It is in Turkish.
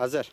Hazır.